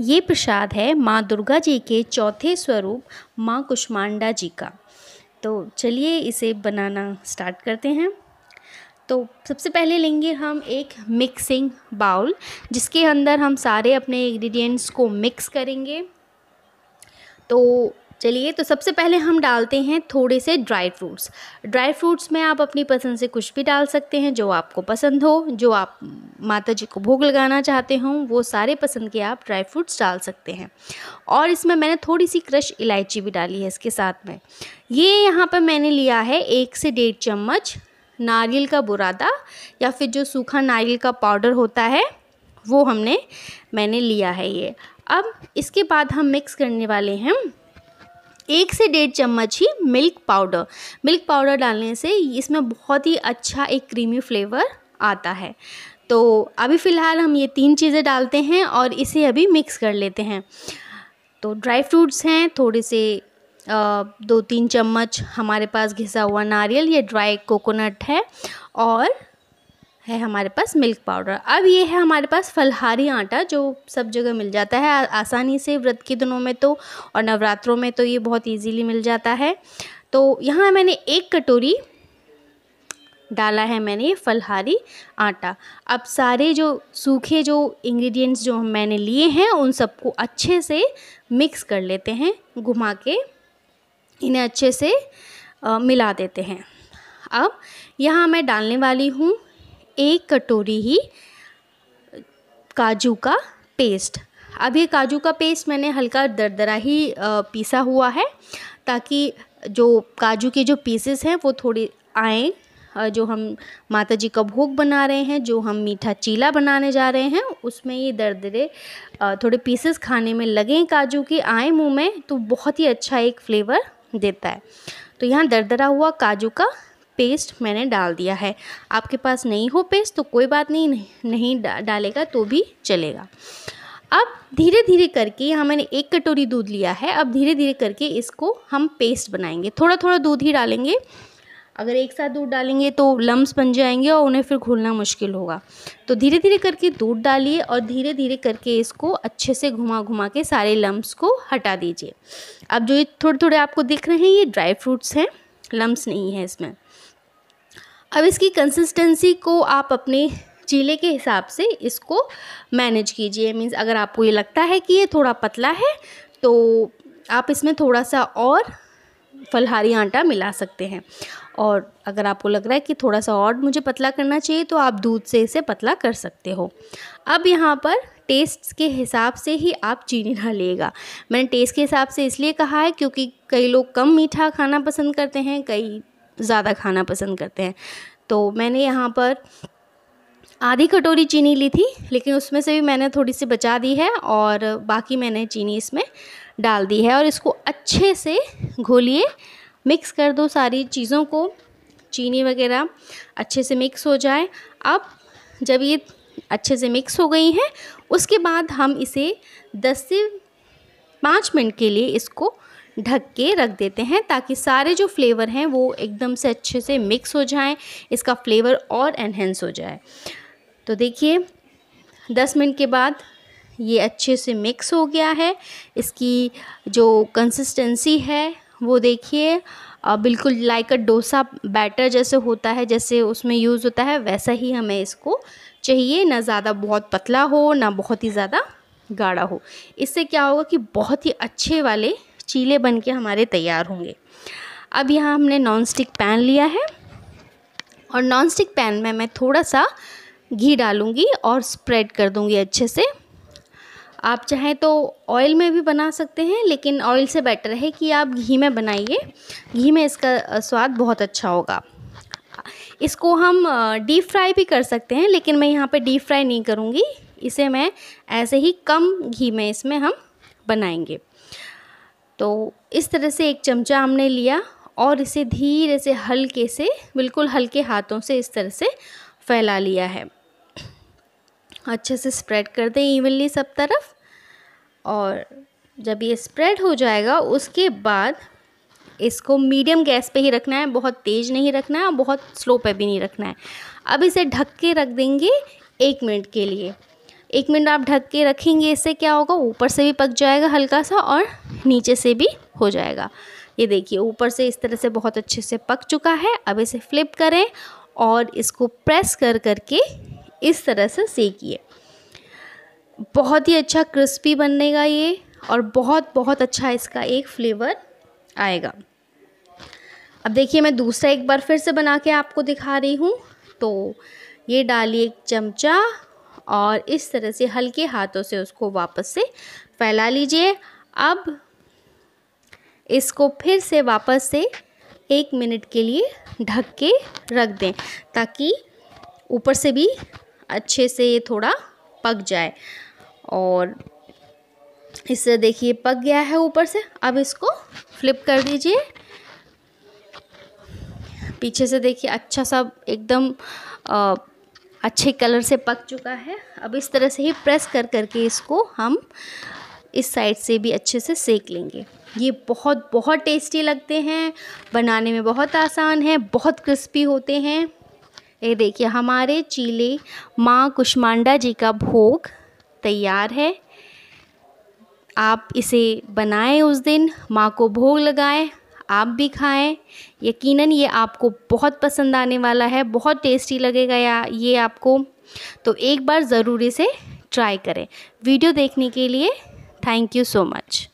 ये प्रसाद है माँ दुर्गा जी के चौथे स्वरूप, माँ कुष्मांडा जी का। तो चलिए इसे बनाना स्टार्ट करते हैं। तो सबसे पहले लेंगे हम एक मिक्सिंग बाउल जिसके अंदर हम सारे अपने इंग्रेडिएंट्स को मिक्स करेंगे। तो चलिए तो सबसे पहले हम डालते हैं थोड़े से ड्राई फ्रूट्स ड्राई फ्रूट्स में आप अपनी पसंद से कुछ भी डाल सकते हैं, जो आपको पसंद हो, जो आप माता जी को भोग लगाना चाहते हों, वो सारे पसंद के आप ड्राई फ्रूट्स डाल सकते हैं। और इसमें मैंने थोड़ी सी क्रश इलायची भी डाली है इसके साथ में। ये यहाँ पर मैंने लिया है एक से डेढ़ चम्मच नारियल का बुरादा या फिर जो सूखा नारियल का पाउडर होता है, वो हमने, मैंने लिया है ये। अब इसके बाद हम मिक्स करने वाले हैं एक से डेढ़ चम्मच ही मिल्क पाउडर। मिल्क पाउडर डालने से इसमें बहुत ही अच्छा एक क्रीमी फ्लेवर आता है। तो अभी फ़िलहाल हम ये तीन चीज़ें डालते हैं और इसे अभी मिक्स कर लेते हैं। तो ड्राई फ्रूट्स हैं, थोड़े से दो तीन चम्मच हमारे पास घिसा हुआ नारियल, या ड्राई कोकोनट है और है हमारे पास मिल्क पाउडर अब ये है हमारे पास फलहारी आटा, जो सब जगह मिल जाता है। आसानी से व्रत के दिनों में तो और नवरात्रों में तो ये बहुत इजीली मिल जाता है। तो यहाँ मैंने एक कटोरी डाला है मैंने ये फलहारी आटा। अब सारे जो सूखे जो इंग्रेडिएंट्स जो मैंने लिए हैं उन सबको अच्छे से मिक्स कर लेते हैं घुमा के इन्हें अच्छे से आ, मिला देते हैं। अब यहाँ मैं डालने वाली हूँ एक कटोरी ही काजू का पेस्ट अब ये काजू का पेस्ट मैंने हल्का दरदरा ही पीसा हुआ है ताकि जो काजू के जो पीसेस हैं वो थोड़े आए जो हम माता जी का भोग बना रहे हैं जो हम मीठा चीला बनाने जा रहे हैं उसमें ये दरदरे थोड़े पीसेस खाने में लगें काजू के आए मुँह में तो बहुत ही अच्छा एक फ्लेवर देता है। तो यहाँ दरदरा हुआ काजू का पेस्ट मैंने डाल दिया है। आपके पास नहीं हो पेस्ट तो कोई बात नहीं नहीं, नहीं डालेगा तो भी चलेगा। अब धीरे धीरे करके यहाँ मैंने एक कटोरी दूध लिया है अब धीरे धीरे करके इसको हम पेस्ट बनाएँगे। थोड़ा थोड़ा दूध ही डालेंगे। अगर एक साथ दूध डालेंगे तो लम्स बन जाएँगे और उन्हें फिर घोलना मुश्किल होगा। तो धीरे धीरे करके दूध डालिए और धीरे धीरे करके इसको अच्छे से घुमा घुमा के सारे लम्स को हटा दीजिए। अब जो ये थोड़े थोड़े आपको दिख रहे हैं, ये ड्राई फ्रूट्स हैं, लम्स नहीं है इसमें। अब इसकी कंसिस्टेंसी को आप अपने चीले के हिसाब से इसको मैनेज कीजिए। मीन्स अगर आपको ये लगता है कि ये थोड़ा पतला है तो आप इसमें थोड़ा सा और फलहारी आटा मिला सकते हैं। और अगर आपको लग रहा है कि थोड़ा सा और मुझे पतला करना चाहिए तो आप दूध से इसे पतला कर सकते हो। अब यहाँ पर टेस्ट के हिसाब से ही आप चीनी डालिएगा मैंने टेस्ट के हिसाब से इसलिए कहा है क्योंकि कई लोग कम मीठा खाना पसंद करते हैं, कई ज़्यादा खाना पसंद करते हैं। तो मैंने यहाँ पर आधी कटोरी चीनी ली थी, लेकिन उसमें से भी मैंने थोड़ी सी बचा दी है और बाकी मैंने चीनी इसमें डाल दी है और इसको अच्छे से घोलिए। मिक्स कर दो सारी चीज़ों को। चीनी वगैरह अच्छे से मिक्स हो जाए। अब जब ये अच्छे से मिक्स हो गई हैं, उसके बाद हम इसे 10 से पाँच मिनट के लिए इसको ढक के रख देते हैं ताकि सारे जो फ्लेवर हैं वो एकदम से अच्छे से मिक्स हो जाएँ, इसका फ्लेवर और एनहेंस हो जाए। तो देखिए, दस मिनट के बाद ये अच्छे से मिक्स हो गया है। इसकी जो कंसिस्टेंसी है वो देखिए बिल्कुल लाइक अ डोसा बैटर जैसे होता है, जैसे उसमें यूज़ होता है, वैसा ही हमें इसको चाहिए। ना ज़्यादा बहुत पतला हो, ना बहुत ही ज़्यादा गाढ़ा हो। इससे क्या होगा कि बहुत ही अच्छे वाले चीले बन के हमारे तैयार होंगे। अब यहाँ हमने नॉन स्टिक पैन लिया है और नॉन स्टिक पैन में मैं थोड़ा सा घी डालूँगी और स्प्रेड कर दूँगी अच्छे से। आप चाहें तो ऑयल में भी बना सकते हैं, लेकिन ऑयल से बेटर है कि आप घी में बनाइए। घी में इसका स्वाद बहुत अच्छा होगा। इसको हम डीप फ्राई भी कर सकते हैं, लेकिन मैं यहाँ पे डीप फ्राई नहीं करूँगी। इसे मैं ऐसे ही कम घी में इसमें हम बनाएँगे। तो इस तरह से एक चमचा हमने लिया, और इसे धीरे से हल्के से, बिल्कुल हल्के हाथों से इस तरह से फैला लिया है। अच्छे से स्प्रेड कर दें इवनली सब तरफ़। और जब ये स्प्रेड हो जाएगा, उसके बाद इसको मीडियम गैस पे ही रखना है। बहुत तेज़ नहीं रखना है और बहुत स्लो पे भी नहीं रखना है। अब इसे ढक के रख देंगे एक मिनट के लिए। एक मिनट आप ढक के रखेंगे, इससे क्या होगा? ऊपर से भी पक जाएगा हल्का सा और नीचे से भी हो जाएगा। ये देखिए, ऊपर से इस तरह से बहुत अच्छे से पक चुका है। अब इसे फ्लिप करें और इसको प्रेस कर करके इस तरह से सेकिए। बहुत ही अच्छा क्रिस्पी बनेगा ये और बहुत बहुत अच्छा इसका एक फ्लेवर आएगा। अब देखिए मैं दूसरा एक बार फिर से बना के आपको दिखा रही हूँ। तो ये डालिए एक चमचा और इस तरह से हल्के हाथों से उसको वापस से फैला लीजिए। अब इसको फिर से वापस से एक मिनट के लिए ढक के रख दें ताकि ऊपर से भी अच्छे से ये थोड़ा पक जाए। और इससे देखिए पक गया है ऊपर से। अब इसको फ्लिप कर दीजिए। पीछे से देखिए अच्छा सा एकदम आ, अच्छे कलर से पक चुका है। अब इस तरह से ही प्रेस कर करके इसको हम इस साइड से भी अच्छे से सेक लेंगे। ये बहुत बहुत टेस्टी लगते हैं। बनाने में बहुत आसान है बहुत क्रिस्पी होते हैं। ये देखिए, हमारे चीले माँ कुष्मांडा जी का भोग तैयार है। आप इसे बनाएँ उस दिन, माँ को भोग लगाएँ, आप भी खाएँ। यकीनन ये आपको बहुत पसंद आने वाला है, बहुत टेस्टी लगेगा या ये आपको। तो एक बार ज़रूर इसे ट्राई करें। वीडियो देखने के लिए थैंक यू सो मच।